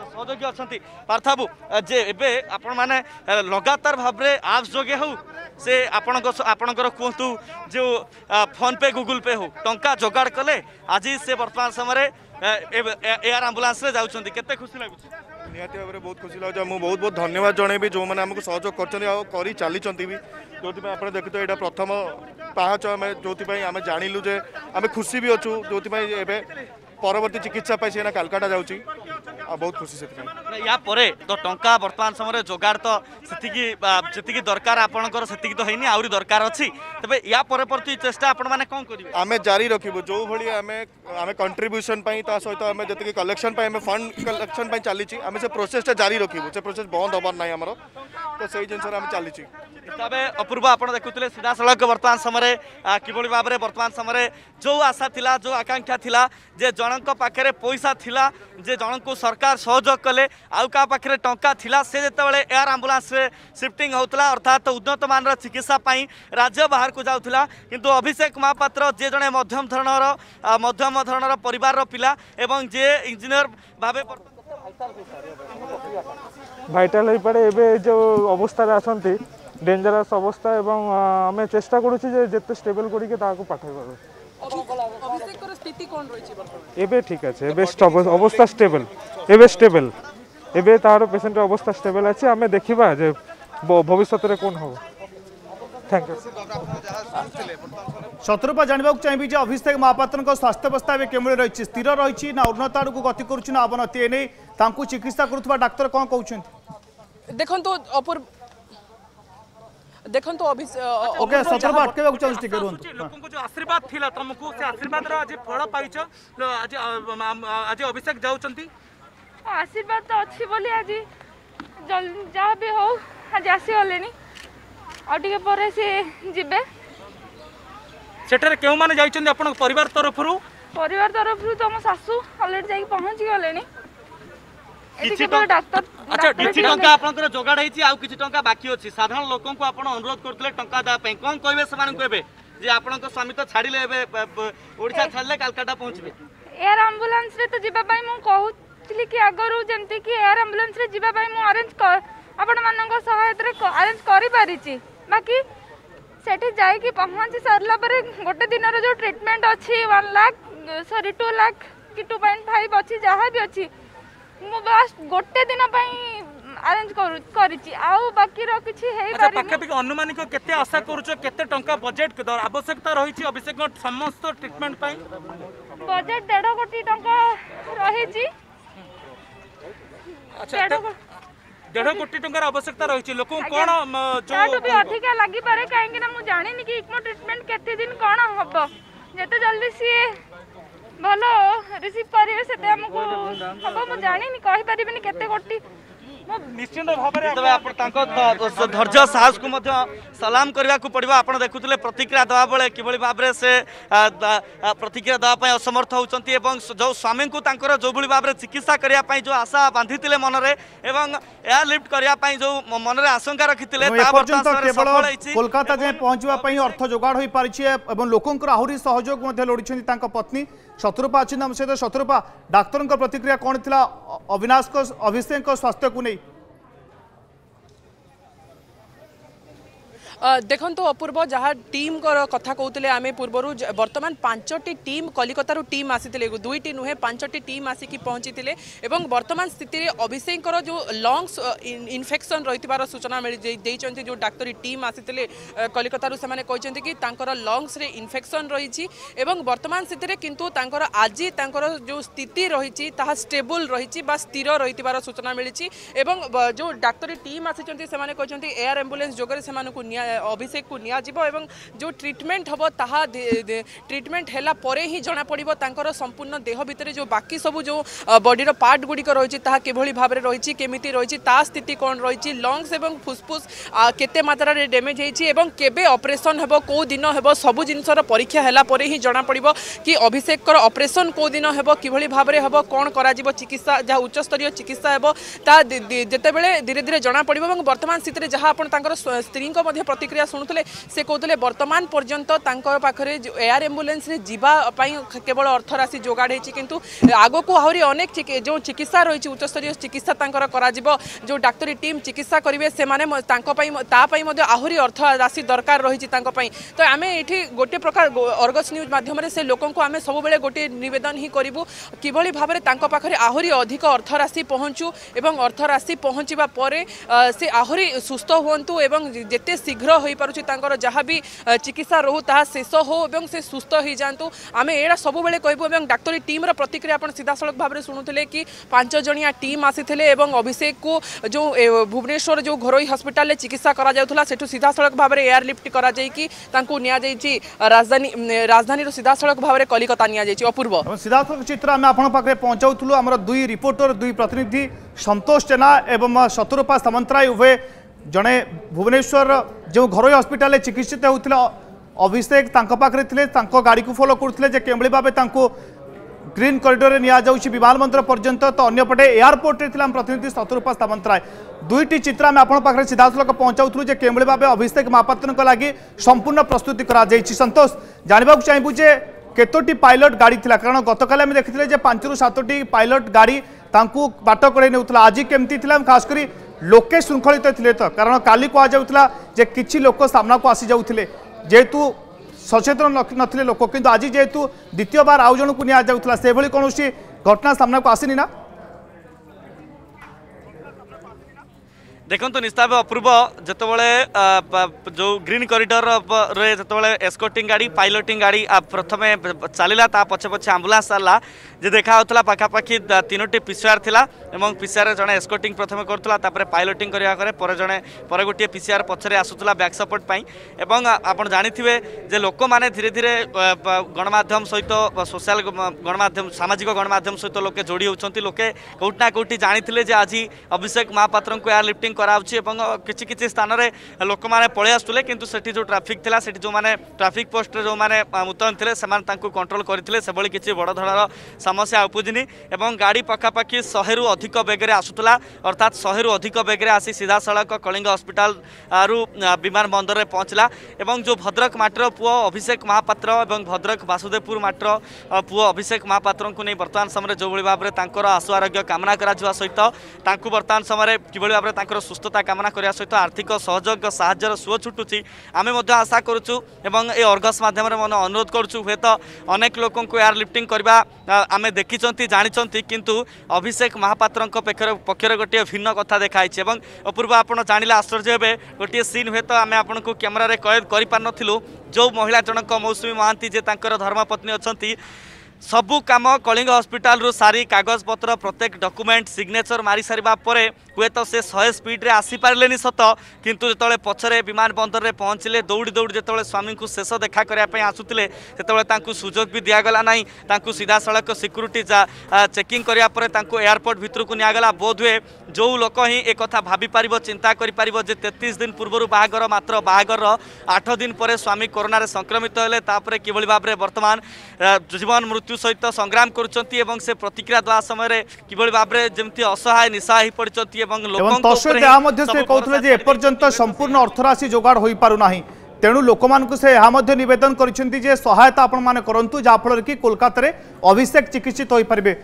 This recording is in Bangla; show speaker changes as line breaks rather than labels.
ସହଯୋଗୀ ଅଛନ୍ତି ପାର୍ଥାବୁ ଯେ ଏବେ ଆପଣମାନେ ଲଗାତାର ଭାବରେ ଆପ୍ସ ଯୋଗେ ହେଉ ସେ ଆପଣଙ୍କ ଆପଣଙ୍କର କୁହନ୍ତୁ ଯେଉଁ ଫୋନ୍ପେ ଗୁଗୁଲ୍ ପେ ହେଉ ଟଙ୍କା ଯୋଗାଡ଼ କଲେ ଆଜି ସେ ବର୍ତ୍ତମାନ ସମୟରେ ଏୟାର ଆମ୍ବୁଲାନ୍ସରେ ଯାଉଛନ୍ତି କେତେ ଖୁସି ଲାଗୁଛି
ନିହାତି ଭାବରେ ବହୁତ ଖୁସି ଲାଗୁଛି ମୁଁ ବହୁତ ବହୁତ ଧନ୍ୟବାଦ ଜଣେଇବି ଯେଉଁମାନେ ଆମକୁ ସହଯୋଗ କରିଛନ୍ତି ଆଉ କରି ଚାଲିଛନ୍ତି ବି ଯେଉଁଥିପାଇଁ ଆପଣ ଦେଖୁଥିବେ ଏଇଟା ପ୍ରଥମ ପାହାଚ ଆମେ ଯେଉଁଥିପାଇଁ ଆମେ ଜାଣିଲୁ ଯେ ଆମେ ଖୁସି ବି ଅଛୁ ଯେଉଁଥିପାଇଁ ଏବେ ପରବର୍ତ୍ତୀ ଚିକିତ୍ସା ପାଇଁ ସିନା କାଲକାଟା ଯାଉଛି बहुत खुशी से
या परे तो टंका वर्तमान समय जोगाड़ तो से दरकार आपंकर तो है आहरी अच्छी तेज या परवर्त चेस्टा आप कौन
करें जारी रखू जो भाई आम आम कंट्रब्यूसन सहित आम जो कलेक्शन फंड कलेक्शन चली प्रोसेसटा जारी रखू से प्रोसेस बंद हबार ना आम तो से जिन चली
अपूर्व आप देखुले सीधा सड़क वर्तमान समय कि भाव में बर्तमान समय जो आशा था जो आकांक्षा थी जे जनक पाखे पैसा थी जे जन को सरकार सहयोग कले ଆଉ କାହା ପାଖରେ ଟଙ୍କା ଥିଲା ସେ ଯେତେବେଳେ ଏୟାର ଆମ୍ବୁଲାନ୍ସରେ ସିଫ୍ଟିଂ ହେଉଥିଲା ଅର୍ଥାତ୍ ଉନ୍ନତମାନର ଚିକିତ୍ସା ପାଇଁ ରାଜ୍ୟ ବାହାରକୁ ଯାଉଥିଲା କିନ୍ତୁ ଅଭିଷେକ ମହାପାତ୍ର ଯିଏ ଜଣେ ମଧ୍ୟମ ଧରଣର ମଧ୍ୟମ ଧରଣର ପରିବାରର ପିଲା ଏବଂ ଯିଏ ଇଞ୍ଜିନିୟର ଭାବେ
ভাইটাল হয়ে পড়ে এবে যে অবস্থায় আসতে ডেঞ্জারাস অবস্থা এবং আমি চেষ্টা করছি যে যেতে স্টেবল করিকে তাকে পাঠাই পারব এবে ঠিক আছে এবে অবস্থা স্টেবল এবে স্টেবল ଏବେ ତାହାର ପେସେଣ୍ଟର ଅବସ୍ଥା ଷ୍ଟେବଲ୍ ଅଛି ଆମେ ଦେଖିବା ଯେ ଭବିଷ୍ୟତରେ କ'ଣ ହେବ थैंक यू
शत्रुपा जानवाक चाहिए जे अभिषेक महापात्र स्वास्थ्य अवस्था ए किभली रही स्थिर रही ना उन्नत आड़ को गति करुच्चना अवनति एने चिकित्सा करुवा डाक्तर कौन कौन
देखो अपूर्व देखो ओके सतर
अटके चाहूँ टी लोक जो आशीर्वाद थी तुमको से आशीर्वाद आज फल पाई आज अभिषेक जाऊँच
আশীর্বাদ তো ଅଛି ବୋଲି ଆଜି ଯାହା ବି ହଉ ଆଜି ଆସିଗଲେଣି ଆଉ ଟିକେ ପରେ ସିଏ ଯିବେ
ସେଠାରେ କେଉଁମାନେ ଯାଇଛନ୍ତି ଆପଣଙ୍କ ପରିବାର ତରଫରୁ
ପରିବାର ତରଫରୁ ତ ମୋ ଶାଶୁ ଅଲରେଡ଼ି ଯାଇକି ପହଞ୍ଚି ଗଲେଣି
କିଛି
ଟଙ୍କା
ଆପଣଙ୍କର ଯୋଗାଡ଼ ହେଇଛି ଆଉ କିଛି ଟଙ୍କା ବାକି ଅଛି ସାଧାରଣ ଲୋକଙ୍କୁ ଆପଣ ଅନୁରୋଧ କରୁଥିଲେ ଟଙ୍କା ଦେବା ପାଇଁ କ'ଣ କହିବେ ସେମାନଙ୍କୁ ଏବେ ଯେ ଆପଣଙ୍କ ସ୍ୱାମୀ ତ ଛାଡ଼ିଲେ ଏବେ ଓଡ଼ିଶା ଛାଡ଼ିଲେ କାଲକାଟା ପହଞ୍ଚିବେ
ଏୟାର ଆମ୍ବୁଲାନ୍ସରେ ତ ଯିବା ପାଇଁ ମୁଁ କହୁଛି कहली कि आगर जमी कि एयर आंबुलांस जावाई मुझे अरेज कर बाकी से पहुँच सरला गोटे दिन जो ट्रिटमेंट अच्छी वन लाख सरी टू लाख कि टू पॉइंट फाइव अच्छी जहाँ भी अच्छी मुस्ट गोटे दिन आरेंज आउ बजेट
आवश्यकता
बजेट डेढ़ कोटी टाइम रही
আচ্ছা দেড় কোটি টাকার আবশ্যকতা রয়েছে লোক কোণ
অধিকা লাগিপারে কাইকি না মু জানিনি কি ইকমো ট্রিটমেন্ট কেতে দিন কোণ হব যেতে জলদি সি ভালো রিসিভ করিবে সেতে আমাকে হব মু জানিনি কই পারিবিনি কেতে কোটি
নিশ্চিন্ত ভাবে
ধৈর্য সাহসকে সালাম করা পড়ব আপনার দেখুলে প্রতিক্রিয়া দেওয়া বেড়ে কিভাবে ভাবে সে প্রতিক্রিয়া দেওয়া অসমর্থ হচ্ছেন এবং যে স্বামী তাঁর যেভাবে ভাবে চিকিৎসা করা যে আশা বাঁধি মনরে এবং এয়ার লিফ্ট করা যে মনরে আশঙ্কা রাখি
কলকাতা যায় পৌঁছবা অর্থ যোগাড় হয়ে পারিছে এবং লোকর আহরি সহযোগ লোড়ি তাঁর পত্নী শত্রুপা অনেক আম সহ শত্রুপা ডাক্তার প্রতিক্রিয়া কণ লা অবিনাশ অভিষেক স্বাস্থ্যকু নেই
ଦେଖନ୍ତୁ ଅପୂର୍ବ ଯାହା ଟିମ୍ର କଥା କହୁଥିଲେ ଆମେ ପୂର୍ବରୁ ବର୍ତ୍ତମାନ ପାଞ୍ଚଟି ଟିମ୍ କଲିକତାରୁ ଟିମ୍ ଆସିଥିଲେ ଦୁଇଟି ନୁହେଁ ପାଞ୍ଚଟି ଟିମ୍ ଆସିକି ପହଞ୍ଚିଥିଲେ ଏବଂ ବର୍ତ୍ତମାନ ସ୍ଥିତିରେ ଅଭିଷେକଙ୍କର ଯେଉଁ ଲଙ୍ଗସ୍ ଇନଫେକ୍ସନ୍ ରହିଥିବାର ସୂଚନା ଦେଇଛନ୍ତି ଯେଉଁ ଡାକ୍ତରୀ ଟିମ୍ ଆସିଥିଲେ କଲିକତାରୁ ସେମାନେ କହିଛନ୍ତି କି ତାଙ୍କର ଲଙ୍ଗସ୍ରେ ଇନଫେକ୍ସନ୍ ରହିଛି ଏବଂ ବର୍ତ୍ତମାନ ସ୍ଥିତିରେ କିନ୍ତୁ ତାଙ୍କର ଆଜି ତାଙ୍କର ଯେଉଁ ସ୍ଥିତି ରହିଛି ତାହା ଷ୍ଟେବୁଲ୍ ରହିଛି ବା ସ୍ଥିର ରହିଥିବାର ସୂଚନା ମିଳିଛି ଏବଂ ଯେଉଁ ଡାକ୍ତରୀ ଟିମ୍ ଆସିଛନ୍ତି ସେମାନେ କହିଛନ୍ତି ଏୟାର ଆମ୍ବୁଲାନ୍ସ ଯୋଗରେ ସେମାନଙ୍କୁ ନିଆ অভিষেক কু নিয়া যাব এবং যে ট্রিটমেন্ট হব তাহা ট্রিটমেন্ট হেলা পরে হি জনা পড়িব তাঙ্কর সম্পূর্ণ দেহ ভিতরে যে বাকি সবু যে বডির পার্ট গুড়িক রয়েছে তাহা কিভাবে ভাবে রয়েছে কমিটি রয়েছে তা স্থিতি কোণ রয়েছে লংস এবং ফুসফুস কেতে মাত্রার ডেমেজ হয়েছে এবং কেবে অপরেসন হব কেউ দিন হব সবু জিনিসর পরীক্ষা হেলা পরে হি জনা পড়িব কি অভিষেকর অপরেসন কেউ দিন হব কিভাবে ভাবে হব কোণ করা চিকিৎসা যা উচ্চস্তরীয় চিকিৎসা হব তা যেতবে ধীরে ধীরে জনা পড়িব এবং বর্তমান স্থিতি যা আপনার তাঁর স্ত্রীঙ্ প্রতি প্রতিক্রিয়া শুণুলে সে কৌলে বর্তমান পর্যন্ত তাঁর পাখে এয়ার আম্বুলান্সে যা কেবল অর্থরাশি যোগাড় হয়েছে কিন্তু আগক আহরি অনেক যে চিকিৎসা রয়েছে উচ্চস্তরীয় চিকিৎসা তাঁর করা যে ডাক্তারী টিম চিকিৎসা করবে সে তাপাই আহরি অর্থ রাশি দরকার রয়েছে তাঁপাই তো আমি এটি গোটে প্রকার অর্গস নিউজ মাধ্যমে সে লোক আমি সবুলে গোটিয়ে নিবেদন হি করবু কিভাবে ভাবে তাঁপাখে আহরি অধিক অর্থরাশি পৌঁছু এবং অর্থরাশি পৌঁছবা পরে সে আহরি সুস্থ হুম এবং যেতে শীঘ্র ଶୀଘ୍ର ହୋଇପାରୁଛି ତାଙ୍କର ଯାହା ବି ଚିକିତ୍ସା ରହୁ ତାହା ଶେଷ ହେଉ ଏବଂ ସେ ସୁସ୍ଥ ହୋଇଯାଆନ୍ତୁ ଆମେ ଏଇଟା ସବୁବେଳେ କହିବୁ ଏବଂ ଡାକ୍ତରୀ ଟିମ୍ର ପ୍ରତିକ୍ରିୟା ଆପଣ ସିଧାସଳଖ ଭାବରେ ଶୁଣୁଥିଲେ କି ପାଞ୍ଚ ଜଣିଆ ଟିମ୍ ଆସିଥିଲେ ଏବଂ ଅଭିଷେକକୁ ଯେଉଁ ଭୁବନେଶ୍ୱର ଯେଉଁ ଘରୋଇ ହସ୍ପିଟାଲରେ ଚିକିତ୍ସା କରାଯାଉଥିଲା ସେଠୁ ସିଧାସଳଖ ଭାବରେ ଏୟାରଲିଫ୍ଟ କରାଯାଇକି ତାଙ୍କୁ ନିଆଯାଇଛି ରାଜଧାନୀ ରାଜଧାନୀରୁ ସିଧାସଳଖ ଭାବରେ କଲିକତା ନିଆଯାଇଛି ଅପୂର୍ବ
ସିଧାସଳଖ ଚିତ୍ର ଆମେ ଆପଣଙ୍କ ପାଖରେ ପହଞ୍ଚାଉଥିଲୁ ଆମର ଦୁଇ ରିପୋର୍ଟର ଦୁଇ ପ୍ରତିନିଧି ସନ୍ତୋଷ ଜେନା ଏବଂ ଶତୁରୂପା ସାମନ୍ତରାୟ ଉଭୟ জনে ভুবনেশ্বর যে ঘরোই হসপিটালে চিকিৎসিত হচ্ছিল অভিষেক তাঁর পাখে লে তাঁর গাড়ি ফলো করুলে যে কেভাবে ভাবে তাঁকু গ্রিন করিডোরে নিয়াযাচ্ছে বিমানবন্দর পর্যন্ত তো অন্যপটে এয়ারপোর্টে লা প্রতিনিধি শত্রুপা সামন্তরায় দুইটি চিত্র আমি আপনার পাখে সিধাসলখ পৌঁছাউলু যে কেভাবে ভাবে অভিষেক মহাপাত্রক লাগি সম্পূর্ণ প্রস্তুতি করা যাইছি সন্তোষ জাঁয়া চাইবু যে কতোটি পাইলট গাড়ি লা কারণ গতকাল আমি দেখি যে পাঁচ সাতটি পাইলট গাড়ি তাঁকু বাট কড়াই নেওয়া আজ কেমতি লা খাস করে লোকে শৃঙ্খলিত লে তো কারণ কালি কুযাওয়া যে কিছু লোক সামনাকু আসি যাওলে যেহেতু সচেতন নথিলে লোক কিন্তু আজ যেহেতু দ্বিতীয়বার আউ জনক নিয়ে যাওয়া সেভাবে কৌশি ঘটনা সামনাকু আসিনি না
দেখন্তু নিস্তাবে অপূর্ব যেতবে যে গ্রিন কৰিডৰ রে যেতবে এসকোটিং গাড়ি পাইলটিং গাড়ি প্রথমে চালিলা তা পছে পছে আম্বুলান্স চালা যে দেখা হচ্ছিল পাখাপাখি তিনোটি পিসিআর লা এবং পিসিআর জনে এসকোটিং প্রথমে করুলা তাপরে পাইলটিং করা করে পরে জনে পরে গোটিয়ে পিসিআর পছরে আসুলা ব্যাক সপোর্ট পাই এবং আপনার জাঁথিবে যে লোক মানে ধীরে ধীরে গণমাধ্যম সহ সোশিয়াল গণমাধ্যম সামাজিক গণমাধ্যম সহ লোকে যোড়ি হচ্ছেন লোকে কোটি না কোটি জাঁথিলে যে আজ অভিষেক মহাপাত্র এয়ারলিফ্টিং କରାଯାଉଛି ଏବଂ କିଛି କିଛି ସ୍ଥାନରେ ଲୋକମାନେ ପଳେଇ ଆସୁଥିଲେ କିନ୍ତୁ ସେଠି ଯେଉଁ ଟ୍ରାଫିକ୍ ଥିଲା ସେଠି ଯେଉଁମାନେ ଟ୍ରାଫିକ୍ ପୋଷ୍ଟରେ ଯେଉଁମାନେ ମୁତୟନ ଥିଲେ ସେମାନେ ତାଙ୍କୁ କଣ୍ଟ୍ରୋଲ କରିଥିଲେ ସେଭଳି କିଛି ବଡ଼ ଧରଣର ସମସ୍ୟା ଉପୁଜିନି ଏବଂ ଗାଡ଼ି ପାଖାପାଖି ଶହେରୁ ଅଧିକ ବେଗରେ ଆସୁଥିଲା ଅର୍ଥାତ୍ ଶହେରୁ ଅଧିକ ବେଗରେ ଆସି ସିଧାସଳଖ କଳିଙ୍ଗ ହସ୍ପିଟାଲରୁ ବିମାନ ବନ୍ଦରରେ ପହଞ୍ଚିଲା ଏବଂ ଯେଉଁ ଭଦ୍ରକ ମାଟିର ପୁଅ ଅଭିଷେକ ମହାପାତ୍ର ଏବଂ ଭଦ୍ରକ ବାସୁଦେବପୁର ମାଟିର ପୁଅ ଅଭିଷେକ ମହାପାତ୍ରଙ୍କୁ ନେଇ ବର୍ତ୍ତମାନ ସମୟରେ ଯେଉଁଭଳି ଭାବରେ ତାଙ୍କର ଆଶୁ ଆରୋଗ୍ୟ କାମନା କରାଯିବା ସହିତ ତାଙ୍କୁ ବର୍ତ୍ତମାନ ସମୟରେ କିଭଳି ଭାବରେ ତାଙ୍କର সুস্থতা কামনা করা সহ আর্থিক সহযোগ সাহায্যর সুয় ছুটুছি আমি আশা করুছু এবং এই অর্গস মাধ্যমে মনে অনুরোধ করছু হুয়েত অনেক লোক এয়ার লিফটিং করা আমি দেখিছেন জাঁচান কিন্তু অভিষেক মহাপাত্র পক্ষের গোটিয়ে ভিন্ন কথা দেখাইছে এবং অপূর্ব আপনার জাঁলে আশ্চর্য হবে গোটিয়ে সিন হুয়েত আমি আপনার ক্যামেরার কয়েদ করে পারিনু যে মহিলা জনক মৌসুমী মহান্তি যে তাঁর ধর্মপত্নী অনেক সবু কাম কলিঙ্গ হসপিটাল সারি কাগজপত্র প্রত্যেক ডকুমেন্ট সিগনেচর মারি সারা পরে ହୁଏତ ସେ ଶହେ ସ୍ପିଡ଼ରେ ଆସିପାରିଲେନି ସତ କିନ୍ତୁ ଯେତେବେଳେ ପଛରେ ବିମାନ ବନ୍ଦରରେ ପହଞ୍ଚିଲେ ଦୌଡ଼ି ଦୌଡ଼ି ଯେତେବେଳେ ସ୍ୱାମୀଙ୍କୁ ଶେଷ ଦେଖା କରିବା ପାଇଁ ଆସୁଥିଲେ ସେତେବେଳେ ତାଙ୍କୁ ସୁଯୋଗ ବି ଦିଆଗଲା ନାହିଁ ତାଙ୍କୁ ସିଧାସଳଖ ସିକ୍ୟୁରିଟି ଚେକିଂ କରିବା ପରେ ତାଙ୍କୁ ଏୟାରପୋର୍ଟ ଭିତରକୁ ନିଆଗଲା ବୋଧହୁଏ ଯେଉଁ ଲୋକ ହିଁ ଏ କଥା ଭାବିପାରିବ ଚିନ୍ତା କରିପାରିବ ଯେ ତେତିଶ ଦିନ ପୂର୍ବରୁ ବାହାଘର ମାତ୍ର ବାହାଘରର ଆଠ ଦିନ ପରେ ସ୍ୱାମୀ କରୋନାରେ ସଂକ୍ରମିତ ହେଲେ ତାପରେ କିଭଳି ଭାବରେ ବର୍ତ୍ତମାନ ଜୀବନ ମୃତ୍ୟୁ ସହିତ ସଂଗ୍ରାମ କରୁଛନ୍ତି ଏବଂ ସେ ପ୍ରତିକ୍ରିୟା ଦେବା ସମୟରେ କିଭଳି ଭାବରେ ଯେମିତି ଅସହାୟ ନିଶା ହୋଇପଡ଼ିଛନ୍ତି এবং তସৱে ଏହା ମଧ୍ୟ ସେ କହୁଥିଲେ ଯେ ଏପର୍ଯ୍ୟନ୍ତ ସମ୍ପୂର୍ଣ୍ଣ
ଅର୍ଥରାଶି ଯୋଗାଡ଼ ହୋଇପାରୁନାହିଁ ତେଣୁ ଲୋକମାନଙ୍କୁ ସେ ଏହା ମଧ୍ୟ ନିବେଦନ କରିଛନ୍ତି ଯେ ସହାୟତା ଆପଣମାନେ କରନ୍ତୁ ଯାହାଫଳରେ କି କୋଲକାତାରେ ଅଭିଷେକ ଚିକିତ୍ସିତ ହୋଇପାରିବେ